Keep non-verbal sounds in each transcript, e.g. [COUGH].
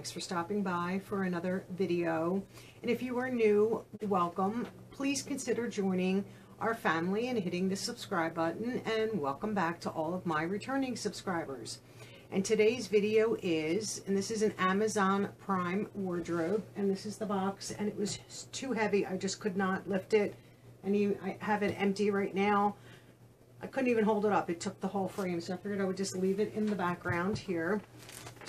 Thanks for stopping by for another video. And if you are new, welcome. Please consider joining our family and hitting the subscribe button and welcome back to all of my returning subscribers. And today's video is, and this is an Amazon Prime wardrobe, and this is the box, and it was too heavy. I just could not lift it. And you, I have it empty right now. I couldn't even hold it up. It took the whole frame, so I figured I would just leave it in the background here.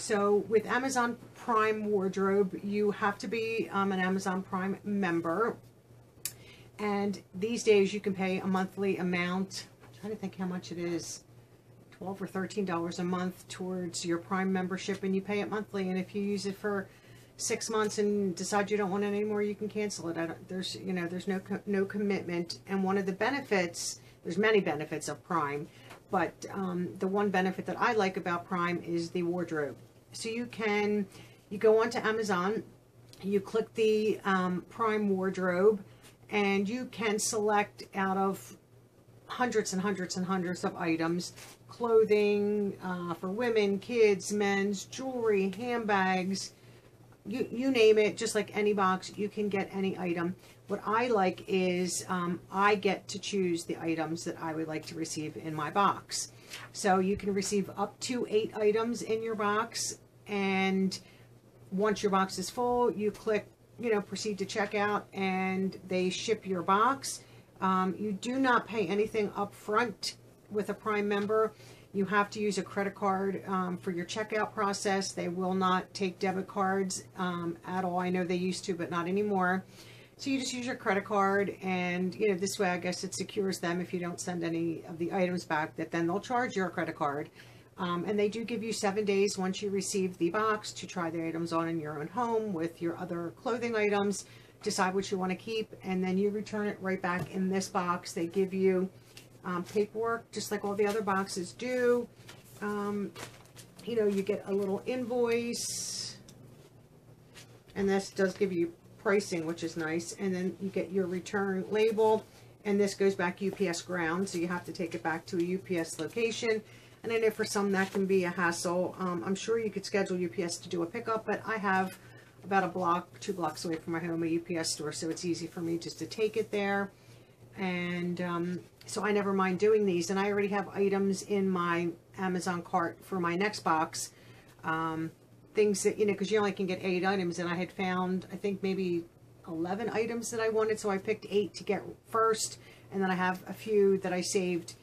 So with Amazon Prime Wardrobe, you have to be um, an Amazon Prime member. And these days you can pay a monthly amount. I'm trying to think how much it is. 12 or $13 a month towards your Prime membership and you pay it monthly. And if you use it for six months and decide you don't want it anymore, you can cancel it. there's, you know, there's no, no commitment. And one of the benefits, there's many benefits of Prime, but um, the one benefit that I like about Prime is the wardrobe. So you can, you go onto Amazon, you click the um, Prime Wardrobe, and you can select out of hundreds and hundreds and hundreds of items, clothing uh, for women, kids, men's, jewelry, handbags, you, you name it, just like any box, you can get any item. What I like is um, I get to choose the items that I would like to receive in my box. So you can receive up to eight items in your box. And once your box is full, you click, you know, proceed to checkout and they ship your box. Um, you do not pay anything up front with a Prime member. You have to use a credit card um, for your checkout process. They will not take debit cards um, at all. I know they used to, but not anymore. So you just use your credit card and, you know, this way I guess it secures them if you don't send any of the items back that then they'll charge your credit card. Um, and they do give you seven days once you receive the box to try the items on in your own home with your other clothing items. Decide what you want to keep and then you return it right back in this box. They give you um, paperwork just like all the other boxes do. Um, you know, you get a little invoice and this does give you pricing, which is nice. And then you get your return label. And this goes back UPS ground, so you have to take it back to a UPS location. And I know for some that can be a hassle. Um, I'm sure you could schedule UPS to do a pickup, but I have about a block, two blocks away from my home, a UPS store, so it's easy for me just to take it there. And um, so I never mind doing these. And I already have items in my Amazon cart for my next box. Um, things that, you know, because you only can get eight items, and I had found, I think maybe 11 items that I wanted, so I picked eight to get first, and then I have a few that I saved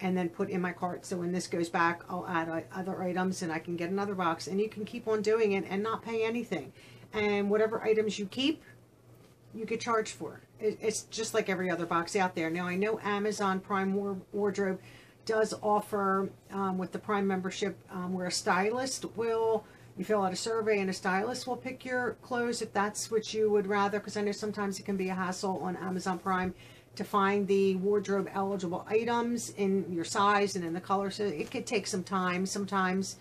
and then put in my cart. So when this goes back, I'll add uh, other items and I can get another box. And you can keep on doing it and not pay anything. And whatever items you keep, you get charged for. It's just like every other box out there. Now, I know Amazon Prime Wardrobe does offer, um, with the Prime membership, um, where a stylist will you fill out a survey and a stylist will pick your clothes if that's what you would rather because I know sometimes it can be a hassle on Amazon Prime to find the wardrobe eligible items in your size and in the color so it could take some time sometimes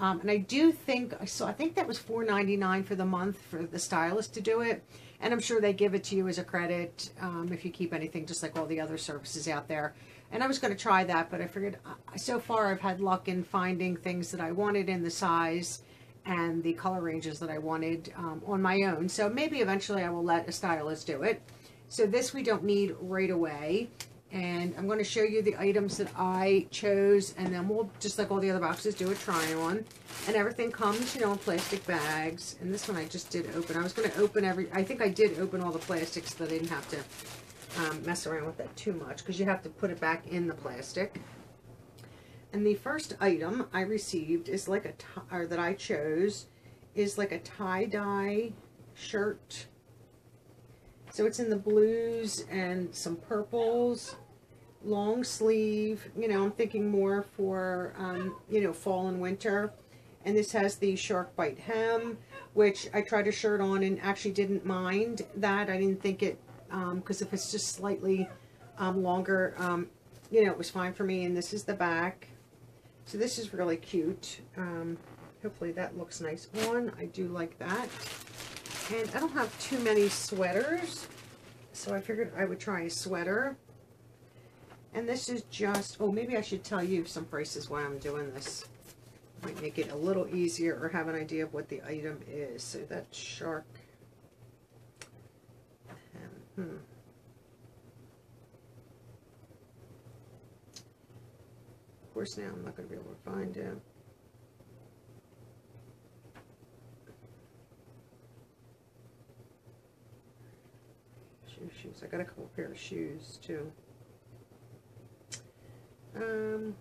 um, and I do think so I think that was $4.99 for the month for the stylist to do it and I'm sure they give it to you as a credit um, if you keep anything just like all the other services out there and I was going to try that but I figured uh, so far I've had luck in finding things that I wanted in the size and the color ranges that I wanted um, on my own. So maybe eventually I will let a stylist do it. So this we don't need right away. And I'm going to show you the items that I chose. And then we'll, just like all the other boxes, do a try on. And everything comes, you know, in plastic bags. And this one I just did open. I was going to open every, I think I did open all the plastics so that I didn't have to um, mess around with that too much. Because you have to put it back in the plastic. And the first item I received is like a, or that I chose, is like a tie-dye shirt. So it's in the blues and some purples, long sleeve, you know, I'm thinking more for, um, you know, fall and winter. And this has the shark bite hem, which I tried a shirt on and actually didn't mind that. I didn't think it, because um, if it's just slightly um, longer, um, you know, it was fine for me. And this is the back. So this is really cute. Um, hopefully that looks nice on. I do like that. And I don't have too many sweaters, so I figured I would try a sweater. And this is just, oh, maybe I should tell you some prices why I'm doing this. Might make it a little easier or have an idea of what the item is. So that's shark. Um, hmm. Of course, now I'm not going to be able to find it. Shoe shoes. I got a couple pair of shoes too. Um,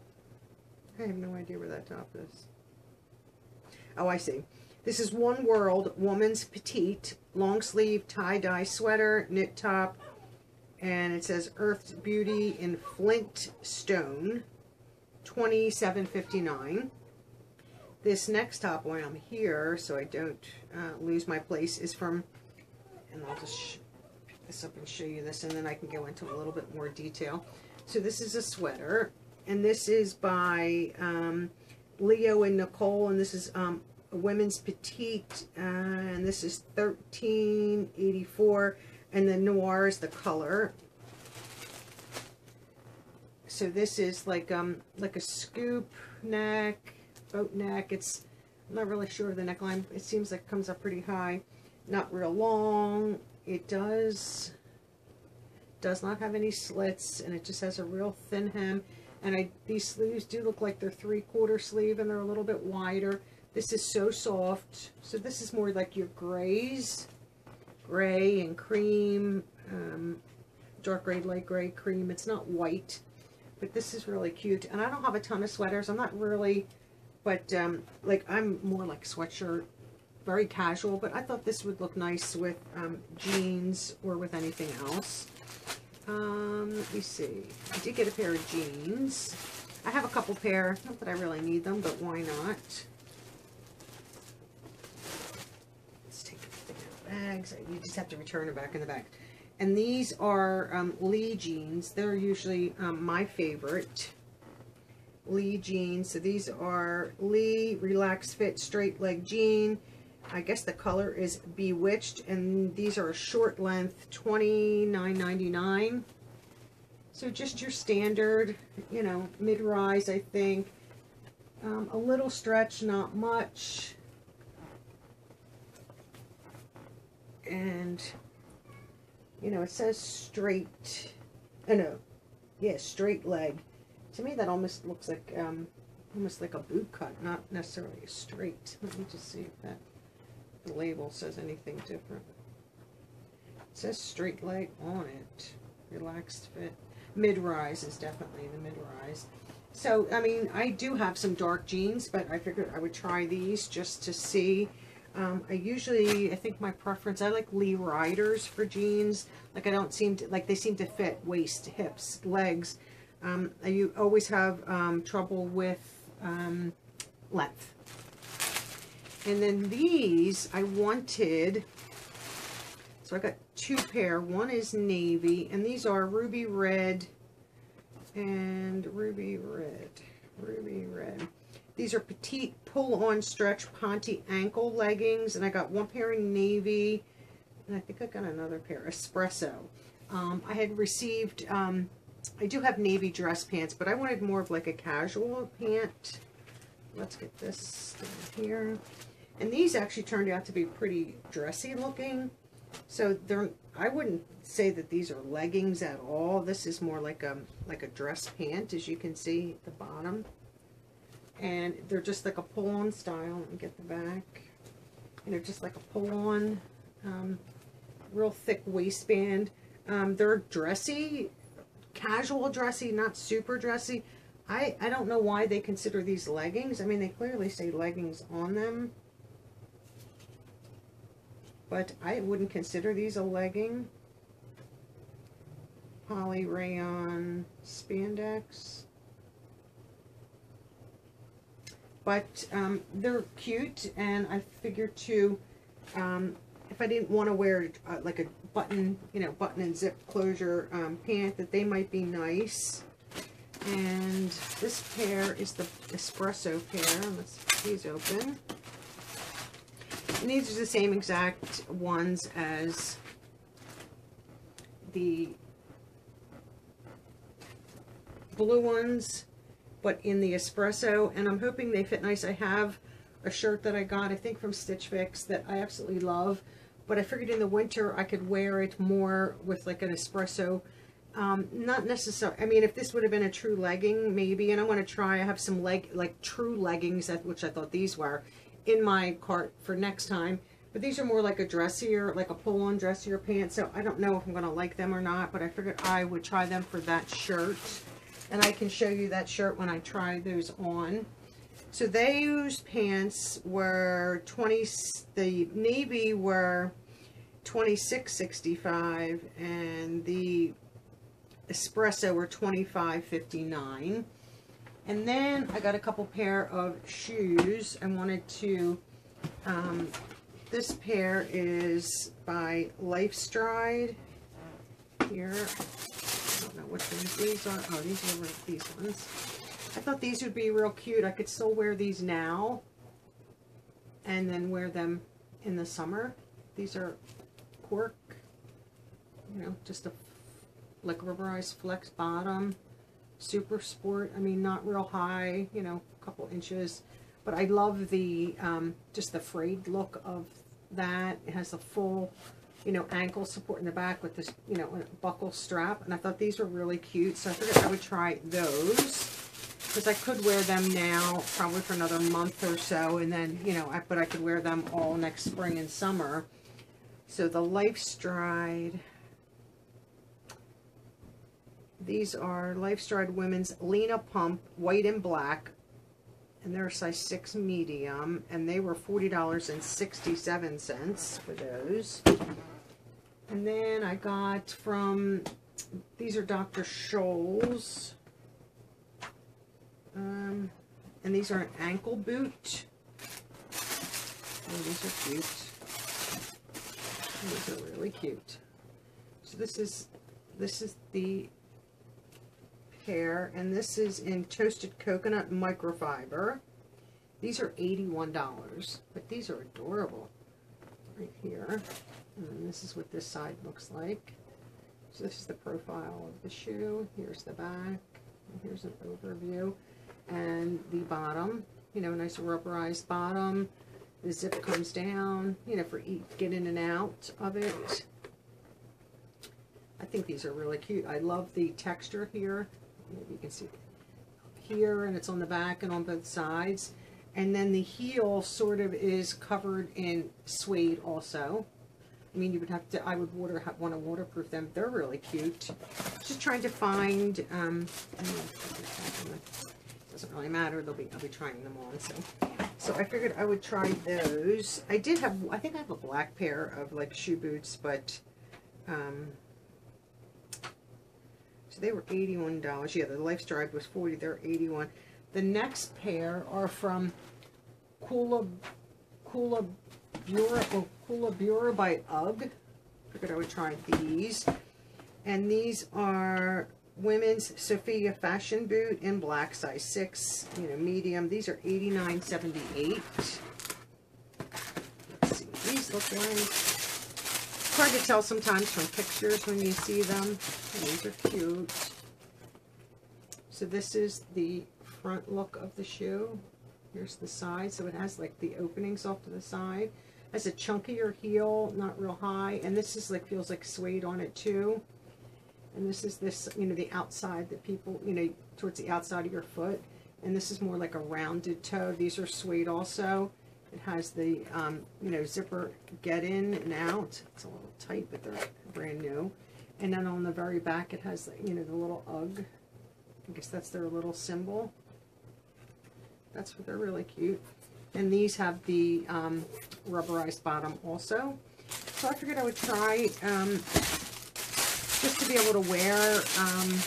I have no idea where that top is. Oh, I see. This is One World Woman's Petite long sleeve tie-dye sweater, knit top, and it says Earth's Beauty in Flint Stone, 27.59. This next top while I'm here, so I don't uh, lose my place, is from, and I'll just this up and show you this, and then I can go into a little bit more detail. So this is a sweater, and this is by um, Leo and Nicole, and this is um, a women's petite, uh, and this is 1384, and the noir is the color. So this is like um like a scoop neck, boat neck. It's I'm not really sure of the neckline. It seems like it comes up pretty high, not real long. It does does not have any slits, and it just has a real thin hem. And I these sleeves do look like they're three quarter sleeve, and they're a little bit wider. This is so soft. So this is more like your grays, gray and cream, um, dark gray, light gray, cream. It's not white, but this is really cute. And I don't have a ton of sweaters. I'm not really, but um, like I'm more like sweatshirt, very casual. But I thought this would look nice with um, jeans or with anything else. Um, let me see. I did get a pair of jeans. I have a couple pair. Not that I really need them, but why not? Let's take everything out of bags. You just have to return it back in the bag. And these are um, Lee jeans. They're usually um, my favorite. Lee jeans. So these are Lee Relaxed Fit Straight Leg Jean. I guess the color is Bewitched. And these are a short length, $29.99. So just your standard, you know, mid-rise, I think. Um, a little stretch, not much. and you know it says straight oh no yeah straight leg to me that almost looks like um almost like a boot cut not necessarily a straight let me just see if that the label says anything different it says straight leg on it relaxed fit mid-rise is definitely the mid-rise so I mean I do have some dark jeans but I figured I would try these just to see um, I usually, I think my preference, I like Lee Riders for jeans. Like I don't seem to, like they seem to fit waist, hips, legs. Um, I always have um, trouble with um, length. And then these I wanted, so I got two pair. One is navy, and these are ruby red and ruby red, ruby red. These are petite pull-on stretch Ponte ankle leggings, and I got one pair in navy, and I think I got another pair, espresso. Um, I had received, um, I do have navy dress pants, but I wanted more of like a casual pant. Let's get this down here. And these actually turned out to be pretty dressy looking. So they're, I wouldn't say that these are leggings at all. This is more like a, like a dress pant, as you can see at the bottom and they're just like a pull-on style. Let me get the back. And they're just like a pull-on, um, real thick waistband. Um, they're dressy, casual dressy, not super dressy. I, I don't know why they consider these leggings. I mean, they clearly say leggings on them. But I wouldn't consider these a legging. Poly rayon spandex. but um, they're cute and I figured to um, if I didn't want to wear uh, like a button you know button and zip closure um, pant that they might be nice and this pair is the espresso pair let's get these open and these are the same exact ones as the blue ones but in the espresso, and I'm hoping they fit nice. I have a shirt that I got, I think from Stitch Fix, that I absolutely love, but I figured in the winter I could wear it more with like an espresso. Um, not necessarily, I mean, if this would have been a true legging, maybe, and I want to try, I have some leg, like true leggings, which I thought these were, in my cart for next time. But these are more like a dressier, like a pull-on dressier pants. So I don't know if I'm going to like them or not, but I figured I would try them for that shirt. And I can show you that shirt when I try those on. So those pants were 20, the navy were 26.65 and the espresso were 25.59. And then I got a couple pair of shoes. I wanted to um, this pair is by Lifestride. Here, I don't know which ones these are. Oh, these are these ones. I thought these would be real cute. I could still wear these now and then wear them in the summer. These are cork, you know, just a like rubberized flex bottom, super sport. I mean, not real high, you know, a couple inches. But I love the, um, just the frayed look of that. It has a full, you know, ankle support in the back with this, you know, buckle strap. And I thought these were really cute. So I figured I would try those. Because I could wear them now, probably for another month or so. And then, you know, I, but I could wear them all next spring and summer. So the Lifestride. These are Lifestride Women's Lena Pump, white and black, and they're a size 6 medium, and they were $40.67 for those. And then I got from, these are Dr. Scholl's, um, and these are an ankle boot. Oh, these are cute. These are really cute. So this is, this is the and this is in toasted coconut microfiber. These are $81, but these are adorable right here. And this is what this side looks like. So this is the profile of the shoe. Here's the back. Here's an overview. And the bottom, you know, nice rubberized bottom. The zip comes down, you know, for eat, get in and out of it. I think these are really cute. I love the texture here you can see here and it's on the back and on both sides. And then the heel sort of is covered in suede also. I mean you would have to I would water want to waterproof them. They're really cute. Just trying to find um doesn't really matter. They'll be I'll be trying them on so. So I figured I would try those. I did have I think I have a black pair of like shoe boots but um so they were $81. Yeah, the Lifestride was 40 They're 81 The next pair are from Kula, Kula Bura, oh, Koolaburra by UGG. Figured I would try these. And these are women's Sophia fashion boot in black, size 6, you know, medium. These are $89.78. Let's see what these look like hard to tell sometimes from pictures when you see them. These are cute. So this is the front look of the shoe. Here's the side. So it has like the openings off to the side. Has a chunkier heel, not real high. And this is like, feels like suede on it too. And this is this, you know, the outside that people, you know, towards the outside of your foot. And this is more like a rounded toe. These are suede also. It has the, um, you know, zipper get in and out. It's a little tight, but they're brand new. And then on the very back, it has, you know, the little UGG. I guess that's their little symbol. That's what they're really cute. And these have the um, rubberized bottom also. So I figured I would try um, just to be able to wear um,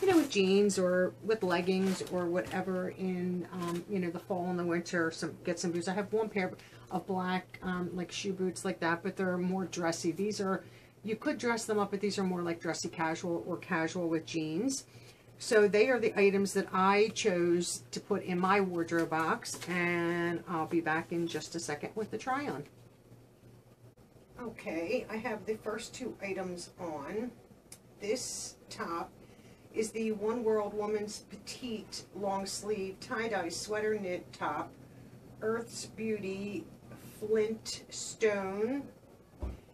you know, with jeans or with leggings or whatever in, um, you know, the fall and the winter, some get some boots. I have one pair of black, um, like shoe boots like that, but they're more dressy. These are, you could dress them up, but these are more like dressy casual or casual with jeans. So they are the items that I chose to put in my wardrobe box, and I'll be back in just a second with the try-on. Okay, I have the first two items on. This top is the One World Woman's Petite Long Sleeve Tie-Dye Sweater Knit Top, Earth's Beauty Flint Stone.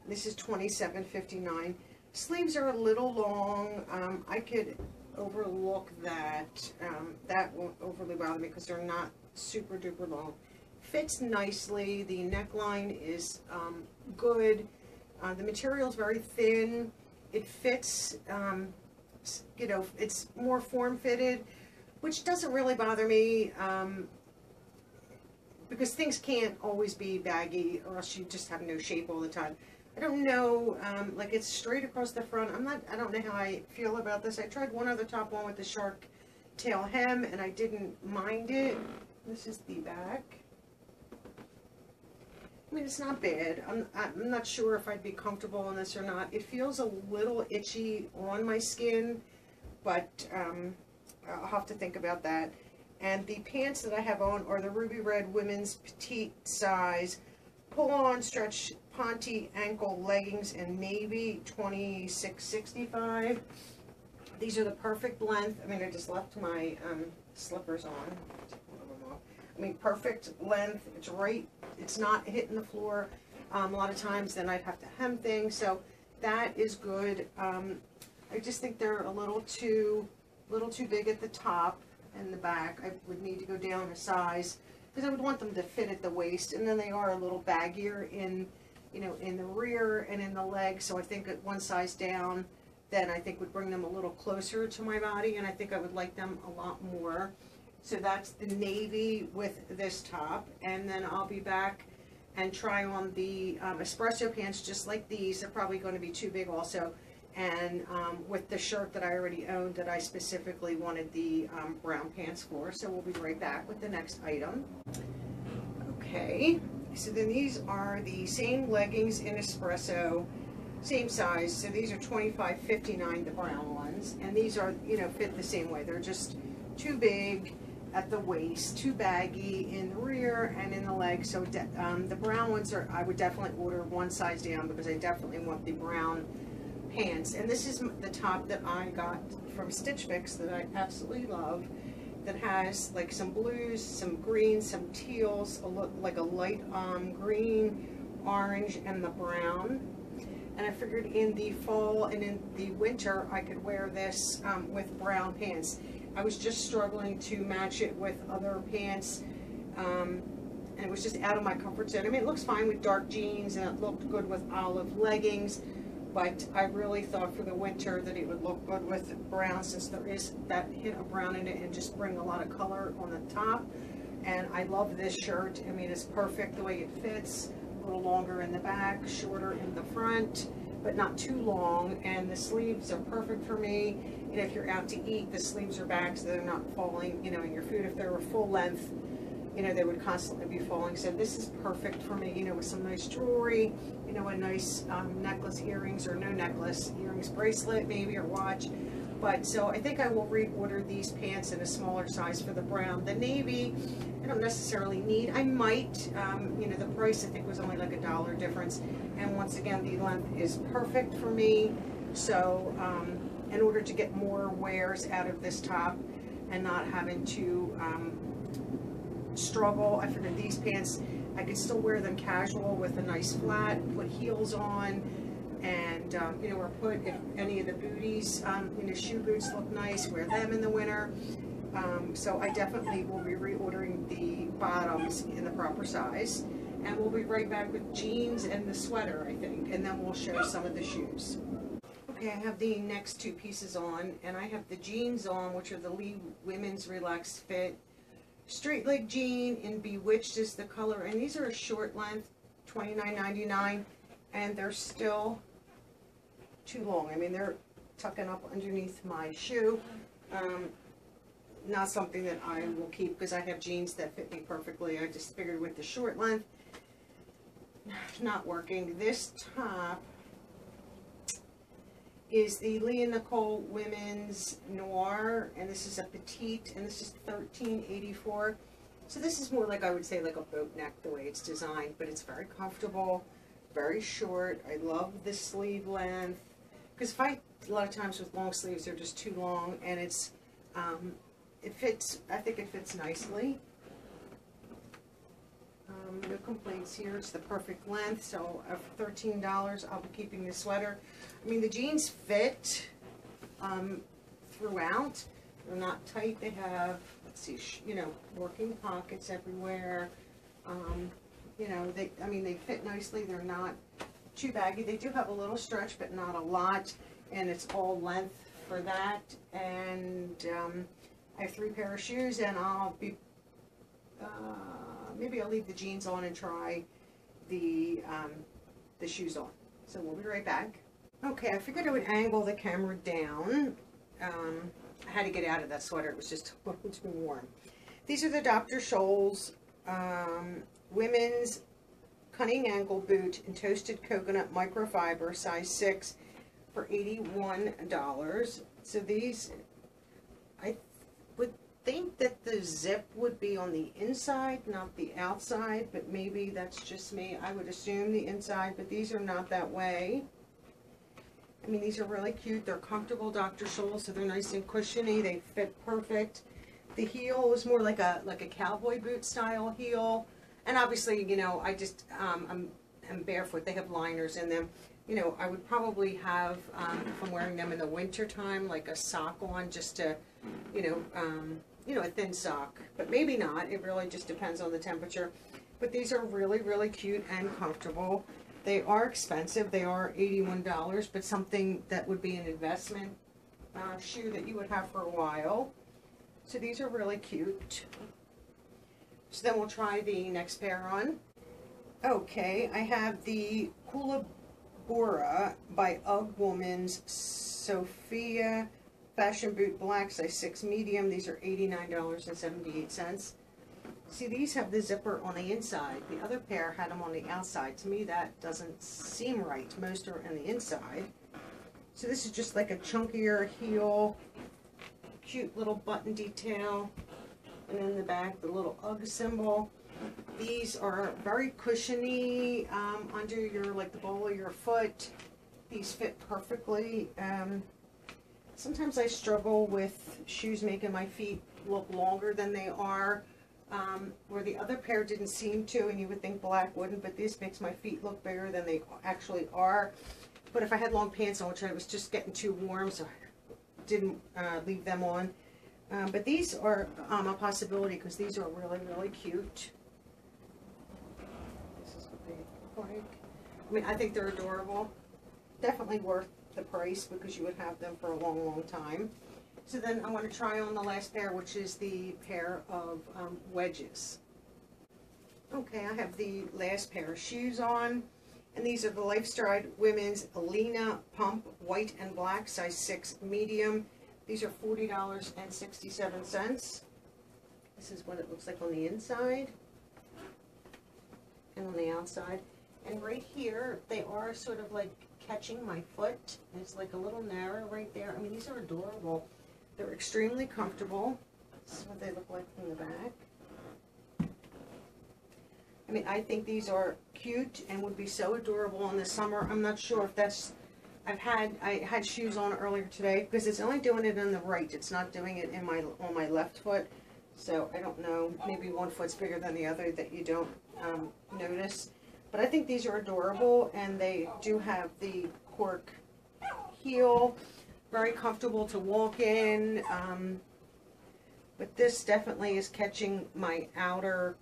This is twenty-seven fifty-nine. Sleeves are a little long. Um, I could overlook that. Um, that won't overly bother me because they're not super duper long. Fits nicely. The neckline is um, good. Uh, the material is very thin. It fits, um, you know, it's more form fitted, which doesn't really bother me um, because things can't always be baggy or else you just have no shape all the time. I don't know, um, like it's straight across the front. I'm not, I don't know how I feel about this. I tried one other top one with the shark tail hem and I didn't mind it. This is the back. I mean, it's not bad. I'm, I'm not sure if I'd be comfortable in this or not. It feels a little itchy on my skin, but um, I'll have to think about that. And the pants that I have on are the Ruby Red Women's Petite Size Pull-On Stretch Ponte Ankle Leggings in Navy 2665. These are the perfect length. I mean, I just left my um, slippers on. I mean, perfect length. It's right. It's not hitting the floor. Um, a lot of times, then I'd have to hem things. So that is good. Um, I just think they're a little too, little too big at the top and the back. I would need to go down a size because I would want them to fit at the waist, and then they are a little baggier in, you know, in the rear and in the leg. So I think at one size down, then I think would bring them a little closer to my body, and I think I would like them a lot more. So that's the navy with this top. And then I'll be back and try on the um, espresso pants just like these. They're probably going to be too big also. And um, with the shirt that I already owned that I specifically wanted the um, brown pants for. So we'll be right back with the next item. Okay, so then these are the same leggings in espresso, same size. So these are 25.59, the brown ones. And these are, you know, fit the same way. They're just too big at the waist, too baggy in the rear and in the leg. So um, the brown ones are, I would definitely order one size down because I definitely want the brown pants. And this is the top that I got from Stitch Fix that I absolutely love that has like some blues, some greens, some teals, a look like a light um, green, orange, and the brown. And I figured in the fall and in the winter I could wear this um, with brown pants. I was just struggling to match it with other pants. Um, and it was just out of my comfort zone. I mean, it looks fine with dark jeans and it looked good with olive leggings, but I really thought for the winter that it would look good with brown since there is that hint of brown in it and just bring a lot of color on the top. And I love this shirt. I mean, it's perfect the way it fits. A little longer in the back, shorter in the front, but not too long. And the sleeves are perfect for me and if you're out to eat, the sleeves are back so they're not falling, you know, in your food. If they were full length, you know, they would constantly be falling. So this is perfect for me, you know, with some nice jewelry, you know, a nice um, necklace, earrings, or no necklace, earrings, bracelet maybe, or watch. But so I think I will reorder these pants in a smaller size for the brown. The navy, I don't necessarily need. I might, um, you know, the price I think was only like a dollar difference. And once again, the length is perfect for me. So, um, in order to get more wears out of this top and not having to um, struggle. I figured these pants, I could still wear them casual with a nice flat, put heels on, and um, you know, or put if any of the booties, um, you know, shoe boots look nice, wear them in the winter. Um, so I definitely will be reordering the bottoms in the proper size. And we'll be right back with jeans and the sweater, I think, and then we'll show some of the shoes. Okay, I have the next two pieces on, and I have the jeans on, which are the Lee Women's Relaxed Fit. Straight leg jean in Bewitched is the color, and these are a short length, $29.99, and they're still too long. I mean, they're tucking up underneath my shoe. Um, not something that I will keep because I have jeans that fit me perfectly. I just figured with the short length, [SIGHS] not working. This top is the Leah Nicole Women's Noir, and this is a petite, and this is 1384. So this is more like, I would say, like a boat neck, the way it's designed, but it's very comfortable, very short. I love the sleeve length, because if I a lot of times with long sleeves, they're just too long, and it's, um, it fits, I think it fits nicely. Um, no complaints here, it's the perfect length, so for thirteen dollars, I'll be keeping the sweater. I mean, the jeans fit, um, throughout, they're not tight, they have, let's see, you know, working pockets everywhere. Um, you know, they, I mean, they fit nicely, they're not too baggy, they do have a little stretch, but not a lot, and it's all length for that, and, um, I have three pair of shoes, and I'll be, uh, maybe I'll leave the jeans on and try the, um, the shoes on. So we'll be right back. Okay, I figured I would angle the camera down. Um, I had to get out of that sweater, it was just [LAUGHS] too warm. These are the Dr. Scholl's um, women's cunning ankle boot in toasted coconut microfiber, size 6, for $81. So these, I would think that the zip would be on the inside, not the outside, but maybe that's just me. I would assume the inside, but these are not that way. I mean, these are really cute. They're comfortable, Dr. Scholl, so they're nice and cushiony. They fit perfect. The heel is more like a like a cowboy boot style heel. And obviously, you know, I just, um, I'm, I'm barefoot. They have liners in them. You know, I would probably have, um, if I'm wearing them in the winter time, like a sock on just to, you know, um, you know, a thin sock. But maybe not. It really just depends on the temperature. But these are really, really cute and comfortable. They are expensive. They are $81, but something that would be an investment uh, shoe that you would have for a while. So these are really cute. So then we'll try the next pair on. Okay, I have the Kula Bora by Ugg Woman's Sophia Fashion Boot Black, size 6 medium. These are $89.78. See, these have the zipper on the inside. The other pair had them on the outside. To me, that doesn't seem right. Most are on the inside. So this is just like a chunkier heel, cute little button detail, and in the back, the little UGG symbol. These are very cushiony um, under your, like the ball of your foot. These fit perfectly. Um, sometimes I struggle with shoes making my feet look longer than they are um, where the other pair didn't seem to, and you would think black wouldn't, but this makes my feet look bigger than they actually are. But if I had long pants on, which I was just getting too warm, so I didn't uh, leave them on. Um, but these are um, a possibility because these are really, really cute. This is what they look like. I mean, I think they're adorable. Definitely worth the price because you would have them for a long, long time. So then I want to try on the last pair, which is the pair of um, wedges. Okay, I have the last pair of shoes on. And these are the Lifestride Women's Alina Pump White and Black, size 6 medium. These are $40.67. This is what it looks like on the inside and on the outside. And right here, they are sort of like catching my foot. It's like a little narrow right there. I mean, these are adorable. They're extremely comfortable. This is what they look like from the back. I mean, I think these are cute and would be so adorable in the summer. I'm not sure if that's, I've had, I had shoes on earlier today because it's only doing it on the right. It's not doing it in my, on my left foot. So I don't know, maybe one foot's bigger than the other that you don't um, notice. But I think these are adorable and they do have the cork heel very comfortable to walk in. Um, but this definitely is catching my outer,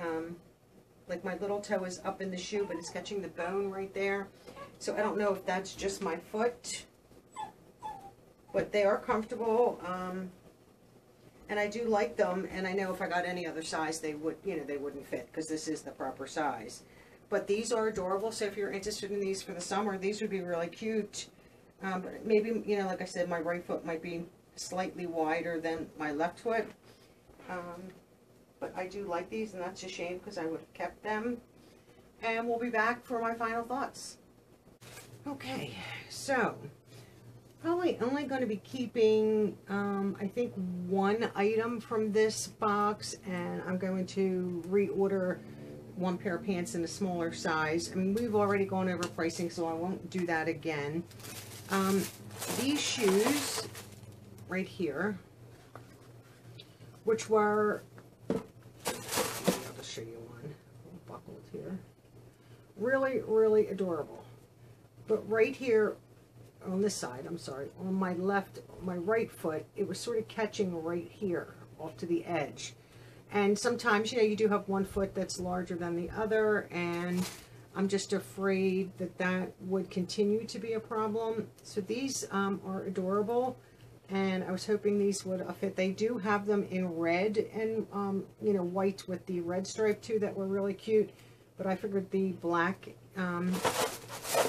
um, like my little toe is up in the shoe, but it's catching the bone right there. So I don't know if that's just my foot, but they are comfortable. Um, and I do like them, and I know if I got any other size, they would, you know, they wouldn't fit because this is the proper size. But these are adorable, so if you're interested in these for the summer, these would be really cute. Um, but maybe, you know, like I said, my right foot might be slightly wider than my left foot. Um, but I do like these, and that's a shame because I would have kept them. And we'll be back for my final thoughts. Okay, so probably only going to be keeping, um, I think, one item from this box, and I'm going to reorder one pair of pants in a smaller size. I mean, we've already gone over pricing, so I won't do that again. Um, these shoes right here, which were, I'll just show you one, buckled here. Really, really adorable. But right here on this side, I'm sorry, on my left, my right foot, it was sort of catching right here off to the edge. And sometimes, you know, you do have one foot that's larger than the other, and I'm just afraid that that would continue to be a problem. So these um, are adorable, and I was hoping these would fit. They do have them in red and, um, you know, white with the red stripe too that were really cute, but I figured the black um,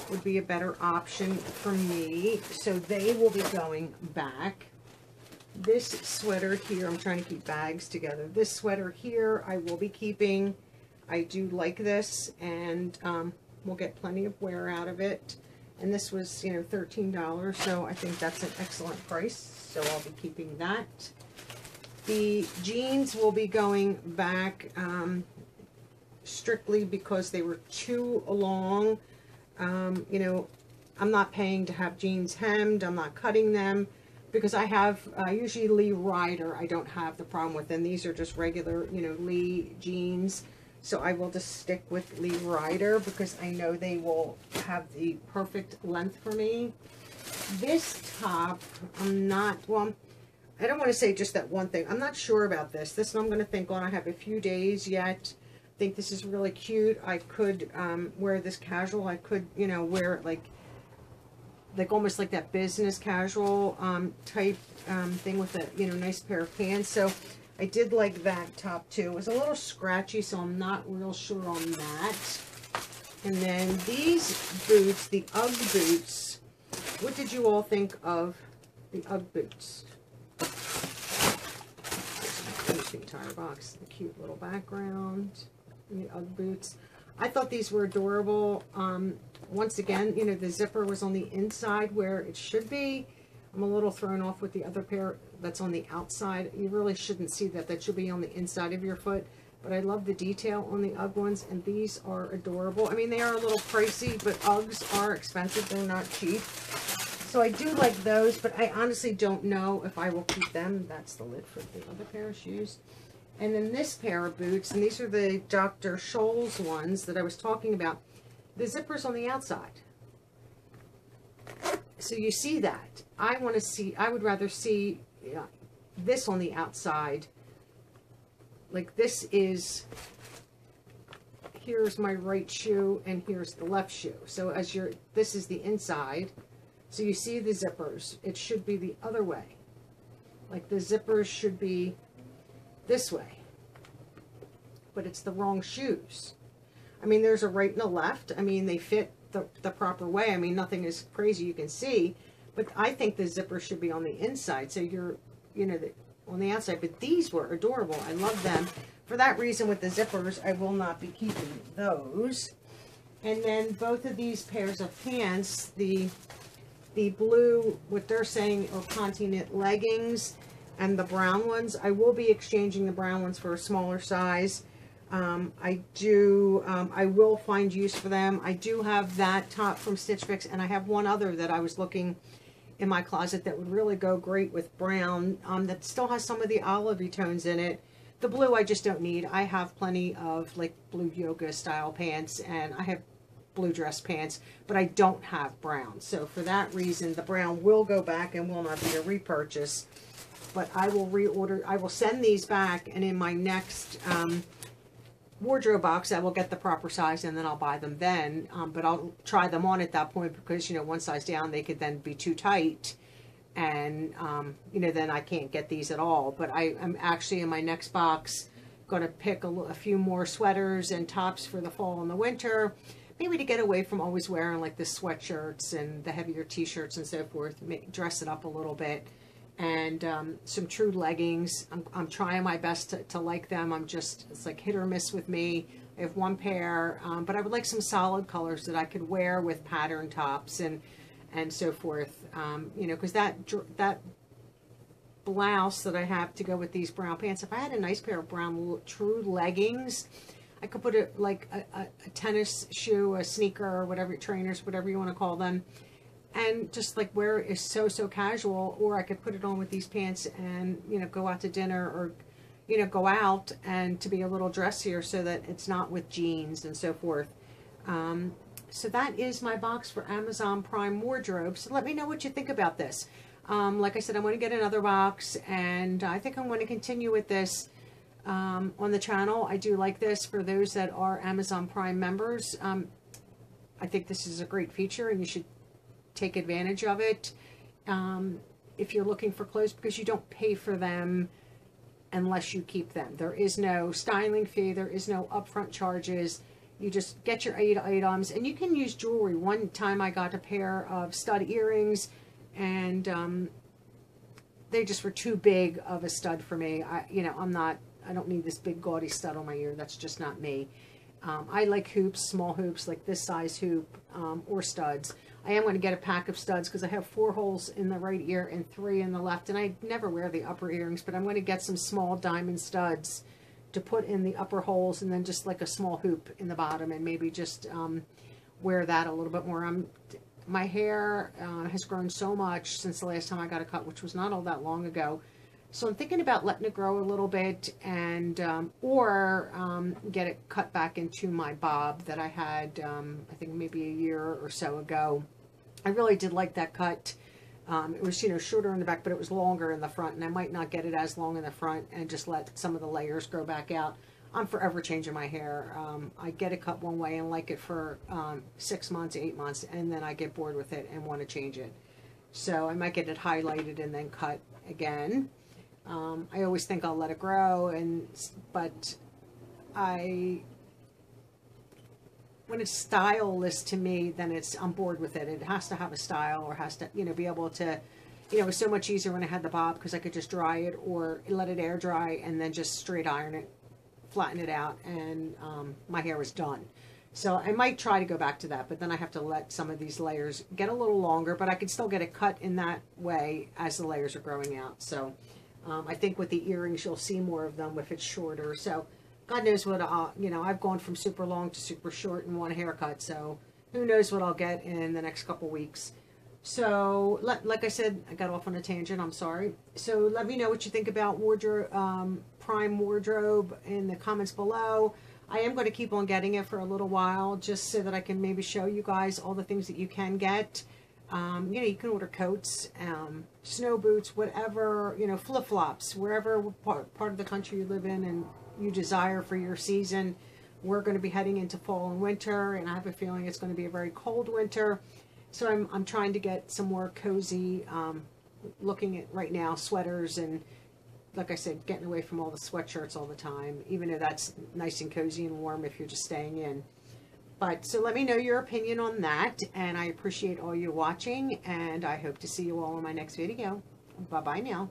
would be a better option for me. So they will be going back this sweater here, I'm trying to keep bags together. This sweater here, I will be keeping. I do like this, and um, we'll get plenty of wear out of it. And this was, you know, $13, so I think that's an excellent price. So I'll be keeping that. The jeans will be going back um, strictly because they were too long. Um, you know, I'm not paying to have jeans hemmed. I'm not cutting them because I have uh, usually Lee Rider. I don't have the problem with them. These are just regular, you know, Lee jeans. So I will just stick with Lee Rider because I know they will have the perfect length for me. This top, I'm not, well, I don't want to say just that one thing. I'm not sure about this. This one I'm going to think on. I have a few days yet. Think this is really cute. I could um, wear this casual. I could, you know, wear it like like almost like that business casual um, type um, thing with a you know nice pair of pants. So I did like that top too. It was a little scratchy, so I'm not real sure on that. And then these boots, the UGG boots. What did you all think of the UGG boots? The entire box. The cute little background. The UGG boots. I thought these were adorable. Um, once again, you know, the zipper was on the inside where it should be. I'm a little thrown off with the other pair that's on the outside. You really shouldn't see that. That should be on the inside of your foot. But I love the detail on the UGG ones, and these are adorable. I mean, they are a little pricey, but UGGs are expensive. They're not cheap. So I do like those, but I honestly don't know if I will keep them. That's the lid for the other pair of shoes. And then this pair of boots, and these are the Dr. Scholl's ones that I was talking about. The zipper's on the outside. So you see that. I want to see, I would rather see yeah, this on the outside. Like this is, here's my right shoe and here's the left shoe. So as you're, this is the inside. So you see the zippers. It should be the other way. Like the zippers should be this way. But it's the wrong shoes. I mean, there's a right and a left. I mean, they fit the, the proper way. I mean, nothing is crazy you can see. But I think the zipper should be on the inside. So you're, you know, the, on the outside. But these were adorable. I love them. For that reason, with the zippers, I will not be keeping those. And then both of these pairs of pants, the the blue, what they're saying are Conti knit leggings, and the brown ones. I will be exchanging the brown ones for a smaller size. Um, I do, um, I will find use for them. I do have that top from Stitch Fix, and I have one other that I was looking in my closet that would really go great with brown, um, that still has some of the olivey tones in it. The blue I just don't need. I have plenty of like blue yoga style pants, and I have blue dress pants, but I don't have brown. So for that reason, the brown will go back and will not be a repurchase but I will reorder, I will send these back and in my next um, wardrobe box I will get the proper size and then I'll buy them then. Um, but I'll try them on at that point because, you know, one size down they could then be too tight and, um, you know, then I can't get these at all. But I, am actually in my next box going to pick a, a few more sweaters and tops for the fall and the winter maybe to get away from always wearing like the sweatshirts and the heavier t-shirts and so forth, dress it up a little bit and um, some true leggings. I'm, I'm trying my best to, to, like them. I'm just, it's like hit or miss with me. I have one pair, um, but I would like some solid colors that I could wear with pattern tops and and so forth. Um, you know, because that that blouse that I have to go with these brown pants, if I had a nice pair of brown true leggings, I could put it like a, a, a tennis shoe, a sneaker, or whatever, trainers, whatever you want to call them, and just like wear it is so so casual or i could put it on with these pants and you know go out to dinner or you know go out and to be a little dressier so that it's not with jeans and so forth. Um, so that is my box for amazon prime wardrobe. So let me know what you think about this. Um, like i said i'm going to get another box and i think i'm going to continue with this um, on the channel. I do like this for those that are amazon prime members. Um, i think this is a great feature and you should take advantage of it um, if you're looking for clothes because you don't pay for them unless you keep them. There is no styling fee, there is no upfront charges. You just get your eight items and you can use jewelry. One time I got a pair of stud earrings and um, they just were too big of a stud for me. I, you know, I'm not, I don't need this big gaudy stud on my ear. That's just not me. Um, I like hoops, small hoops, like this size hoop um, or studs. I am going to get a pack of studs because I have four holes in the right ear and three in the left. And I never wear the upper earrings, but I'm going to get some small diamond studs to put in the upper holes and then just like a small hoop in the bottom and maybe just um, wear that a little bit more. I'm, my hair uh, has grown so much since the last time I got a cut, which was not all that long ago. So I'm thinking about letting it grow a little bit and, um, or um, get it cut back into my bob that I had, um, I think maybe a year or so ago. I really did like that cut. Um, it was, you know, shorter in the back, but it was longer in the front, and I might not get it as long in the front and just let some of the layers grow back out. I'm forever changing my hair. Um, I get it cut one way and like it for um, six months, eight months, and then I get bored with it and want to change it. So I might get it highlighted and then cut again. Um, I always think I'll let it grow, and but I when it's styleless to me, then it's I'm bored with it. It has to have a style or has to you know be able to. You know, it was so much easier when I had the bob because I could just dry it or let it air dry and then just straight iron it, flatten it out, and um, my hair was done. So I might try to go back to that, but then I have to let some of these layers get a little longer, but I can still get it cut in that way as the layers are growing out. So um, I think with the earrings, you'll see more of them if it's shorter. So God knows what, I'll, you know, I've gone from super long to super short in one haircut. So who knows what I'll get in the next couple weeks. So, like I said, I got off on a tangent. I'm sorry. So let me know what you think about wardrobe, um, Prime Wardrobe in the comments below. I am going to keep on getting it for a little while just so that I can maybe show you guys all the things that you can get. Um, you know, you can order coats, um, snow boots, whatever, you know, flip-flops, wherever part, part of the country you live in and you desire for your season. We're going to be heading into fall and winter, and I have a feeling it's going to be a very cold winter. So I'm, I'm trying to get some more cozy, um, looking at right now, sweaters and, like I said, getting away from all the sweatshirts all the time, even though that's nice and cozy and warm if you're just staying in. But so let me know your opinion on that. And I appreciate all you watching. And I hope to see you all in my next video. Bye-bye now.